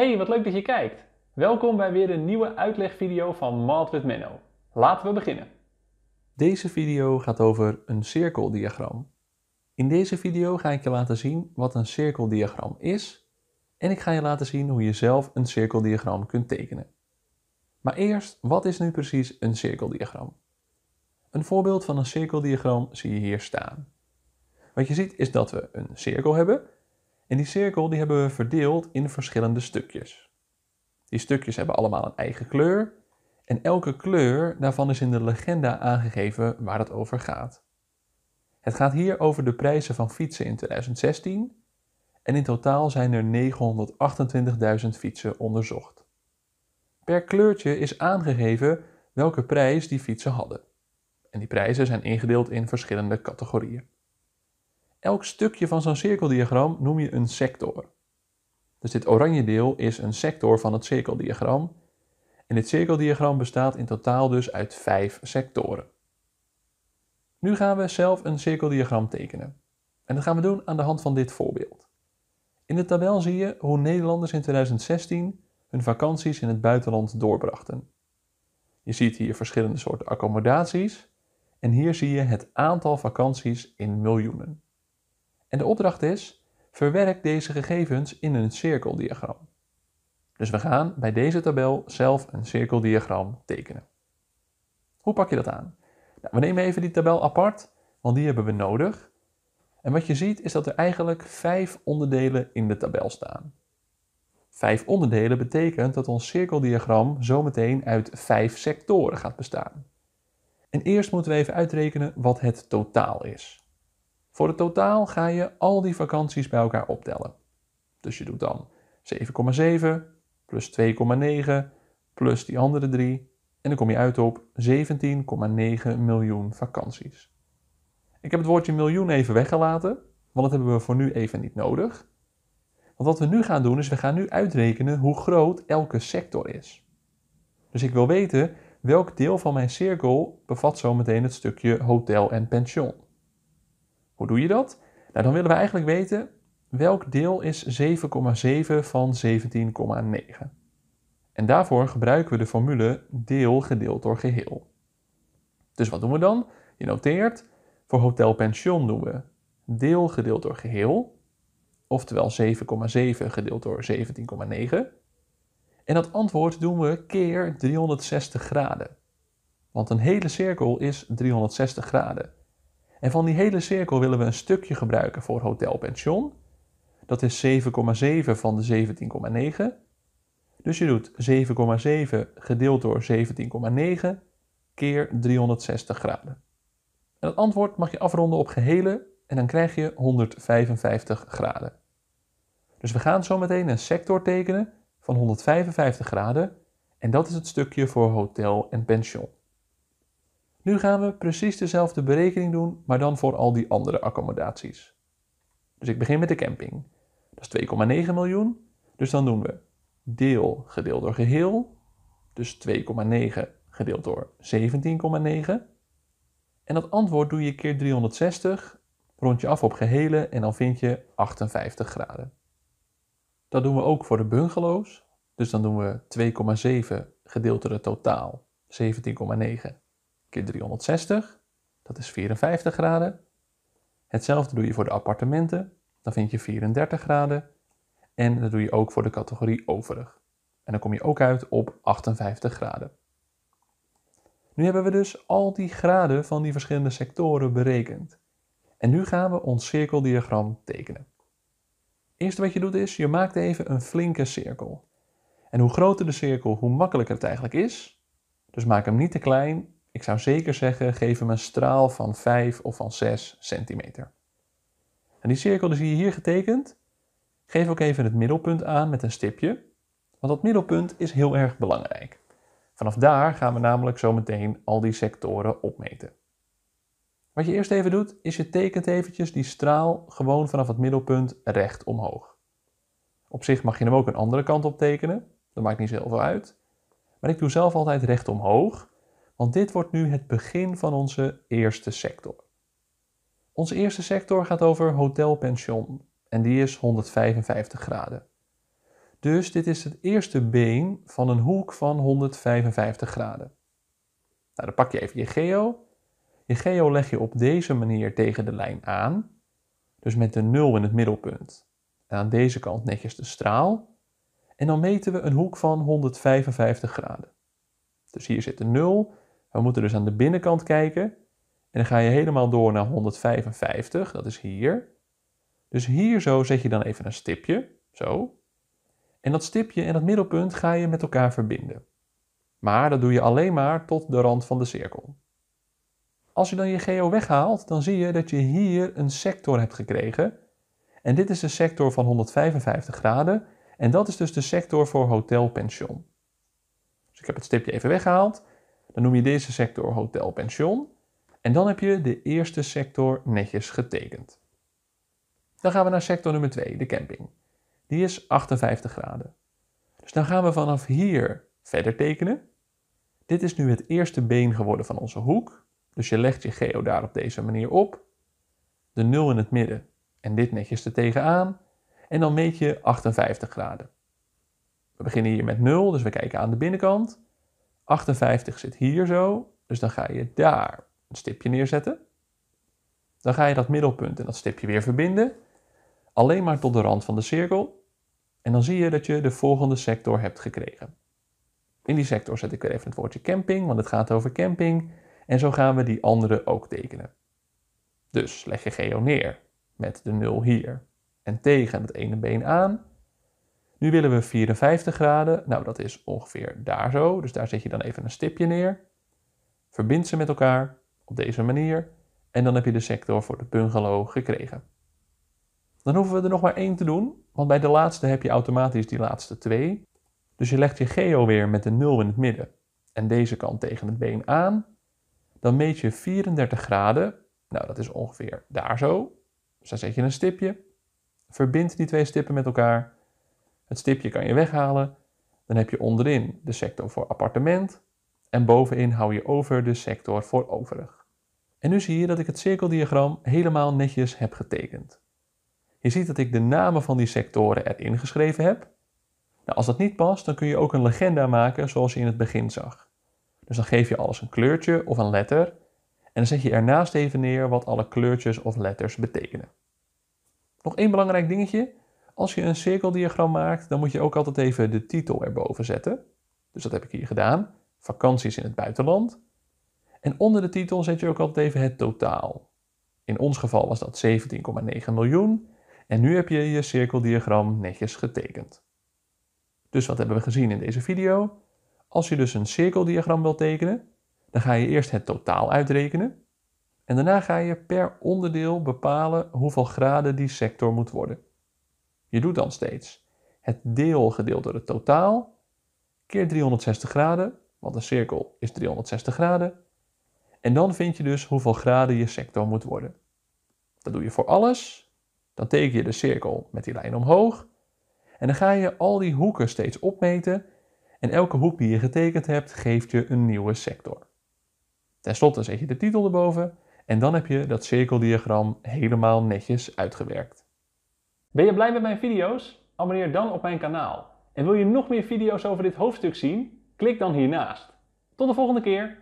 Hey, wat leuk dat je kijkt. Welkom bij weer een nieuwe uitlegvideo van Math with Menno. Laten we beginnen. Deze video gaat over een cirkeldiagram. In deze video ga ik je laten zien wat een cirkeldiagram is en ik ga je laten zien hoe je zelf een cirkeldiagram kunt tekenen. Maar eerst, wat is nu precies een cirkeldiagram? Een voorbeeld van een cirkeldiagram zie je hier staan. Wat je ziet is dat we een cirkel hebben en die cirkel die hebben we verdeeld in verschillende stukjes. Die stukjes hebben allemaal een eigen kleur en elke kleur daarvan is in de legenda aangegeven waar het over gaat. Het gaat hier over de prijzen van fietsen in 2016 en in totaal zijn er 928.000 fietsen onderzocht. Per kleurtje is aangegeven welke prijs die fietsen hadden. En die prijzen zijn ingedeeld in verschillende categorieën. Elk stukje van zo'n cirkeldiagram noem je een sector. Dus dit oranje deel is een sector van het cirkeldiagram. En dit cirkeldiagram bestaat in totaal dus uit vijf sectoren. Nu gaan we zelf een cirkeldiagram tekenen. En dat gaan we doen aan de hand van dit voorbeeld. In de tabel zie je hoe Nederlanders in 2016 hun vakanties in het buitenland doorbrachten. Je ziet hier verschillende soorten accommodaties en hier zie je het aantal vakanties in miljoenen. En de opdracht is: verwerk deze gegevens in een cirkeldiagram. Dus we gaan bij deze tabel zelf een cirkeldiagram tekenen. Hoe pak je dat aan? Nou, we nemen even die tabel apart, want die hebben we nodig. En wat je ziet is dat er eigenlijk vijf onderdelen in de tabel staan. Vijf onderdelen betekent dat ons cirkeldiagram zometeen uit vijf sectoren gaat bestaan. En eerst moeten we even uitrekenen wat het totaal is. Voor het totaal ga je al die vakanties bij elkaar optellen. Dus je doet dan 7,7 plus 2,9 plus die andere drie en dan kom je uit op 17,9 miljoen vakanties. Ik heb het woordje miljoen even weggelaten, want dat hebben we voor nu even niet nodig. Want wat we nu gaan doen is we gaan nu uitrekenen hoe groot elke sector is. Dus ik wil weten welk deel van mijn cirkel bevat zometeen het stukje hotel en pension. Hoe doe je dat? Nou, dan willen we eigenlijk weten welk deel is 7,7 van 17,9. En daarvoor gebruiken we de formule deel gedeeld door geheel. Dus wat doen we dan? Je noteert, voor hotel pension doen we deel gedeeld door geheel, oftewel 7,7 gedeeld door 17,9. En dat antwoord doen we keer 360 graden. Want een hele cirkel is 360 graden. En van die hele cirkel willen we een stukje gebruiken voor hotel pension. Dat is 7,7 van de 17,9. Dus je doet 7,7 gedeeld door 17,9 keer 360 graden. En het antwoord mag je afronden op gehele en dan krijg je 155 graden. Dus we gaan zo meteen een sector tekenen van 155 graden en dat is het stukje voor hotel en pension. Nu gaan we precies dezelfde berekening doen, maar dan voor al die andere accommodaties. Dus ik begin met de camping. Dat is 2,9 miljoen. Dus dan doen we deel gedeeld door geheel. Dus 2,9 gedeeld door 17,9. En dat antwoord doe je keer 360, rond je af op gehele en dan vind je 58 graden. Dat doen we ook voor de bungalows. Dus dan doen we 2,7 gedeeld door het totaal, 17,9 keer 360, dat is 54 graden. Hetzelfde doe je voor de appartementen, dan vind je 34 graden. En dat doe je ook voor de categorie overig. En dan kom je ook uit op 58 graden. Nu hebben we dus al die graden van die verschillende sectoren berekend. En nu gaan we ons cirkeldiagram tekenen. Eerst wat je doet is, je maakt even een flinke cirkel. En hoe groter de cirkel, hoe makkelijker het eigenlijk is. Dus maak hem niet te klein ik zou zeker zeggen, geef hem een straal van 5 of van 6 centimeter. En die cirkel die zie je hier getekend. Geef ook even het middelpunt aan met een stipje, want dat middelpunt is heel erg belangrijk. Vanaf daar gaan we namelijk zo meteen al die sectoren opmeten. Wat je eerst even doet, is je tekent eventjes die straal gewoon vanaf het middelpunt recht omhoog. Op zich mag je hem ook een andere kant op tekenen, dat maakt niet zoveel uit. Maar ik doe zelf altijd recht omhoog, want dit wordt nu het begin van onze eerste sector. Onze eerste sector gaat over hotel pension en die is 155 graden. Dus dit is het eerste been van een hoek van 155 graden. Nou, dan pak je even je geo. Je geo leg je op deze manier tegen de lijn aan. Dus met de 0 in het middelpunt. En aan deze kant netjes de straal. En dan meten we een hoek van 155 graden. Dus hier zit de 0. We moeten dus aan de binnenkant kijken. En dan ga je helemaal door naar 155, dat is hier. Dus hier zo zet je dan even een stipje, zo. En dat stipje en dat middelpunt ga je met elkaar verbinden. Maar dat doe je alleen maar tot de rand van de cirkel. Als je dan je geo weghaalt, dan zie je dat je hier een sector hebt gekregen. En dit is de sector van 155 graden. En dat is dus de sector voor hotel-pension. Dus ik heb het stipje even weggehaald. Dan noem je deze sector hotel-pension. En dan heb je de eerste sector netjes getekend. Dan gaan we naar sector nummer 2, de camping. Die is 58 graden. Dus dan gaan we vanaf hier verder tekenen. Dit is nu het eerste been geworden van onze hoek. Dus je legt je geo daar op deze manier op. De 0 in het midden en dit netjes er tegenaan. En dan meet je 58 graden. We beginnen hier met 0, dus we kijken aan de binnenkant. 58 zit hier zo, dus dan ga je daar een stipje neerzetten. Dan ga je dat middelpunt en dat stipje weer verbinden. Alleen maar tot de rand van de cirkel. En dan zie je dat je de volgende sector hebt gekregen. In die sector zet ik weer even het woordje camping, want het gaat over camping. En zo gaan we die andere ook tekenen. Dus leg je geo neer met de 0 hier en tegen het ene been aan. Nu willen we 54 graden. Nou, dat is ongeveer daar zo. Dus daar zet je dan even een stipje neer. Verbind ze met elkaar op deze manier. En dan heb je de sector voor de bungalow gekregen. Dan hoeven we er nog maar één te doen, want bij de laatste heb je automatisch die laatste twee. Dus je legt je geo weer met de 0 in het midden en deze kant tegen het been aan. Dan meet je 34 graden. Nou, dat is ongeveer daar zo. Dus dan zet je een stipje. Verbind die twee stippen met elkaar. Het stipje kan je weghalen. Dan heb je onderin de sector voor appartement. En bovenin hou je over de sector voor overig. En nu zie je dat ik het cirkeldiagram helemaal netjes heb getekend. Je ziet dat ik de namen van die sectoren erin geschreven heb. Nou, als dat niet past, dan kun je ook een legenda maken zoals je in het begin zag. Dus dan geef je alles een kleurtje of een letter en dan zet je ernaast even neer wat alle kleurtjes of letters betekenen. Nog één belangrijk dingetje. Als je een cirkeldiagram maakt, dan moet je ook altijd even de titel erboven zetten. Dus dat heb ik hier gedaan. Vakanties in het buitenland. En onder de titel zet je ook altijd even het totaal. In ons geval was dat 17,9 miljoen. En nu heb je je cirkeldiagram netjes getekend. Dus wat hebben we gezien in deze video? Als je dus een cirkeldiagram wilt tekenen, dan ga je eerst het totaal uitrekenen. En daarna ga je per onderdeel bepalen hoeveel graden die sector moet worden. Je doet dan steeds het deel gedeeld door het totaal keer 360 graden, want een cirkel is 360 graden. En dan vind je dus hoeveel graden je sector moet worden. Dat doe je voor alles. Dan teken je de cirkel met die lijn omhoog. En dan ga je al die hoeken steeds opmeten. En elke hoek die je getekend hebt, geeft je een nieuwe sector. Ten slotte zet je de titel erboven en dan heb je dat cirkeldiagram helemaal netjes uitgewerkt. Ben je blij met mijn video's? Abonneer dan op mijn kanaal. En wil je nog meer video's over dit hoofdstuk zien? Klik dan hiernaast. Tot de volgende keer!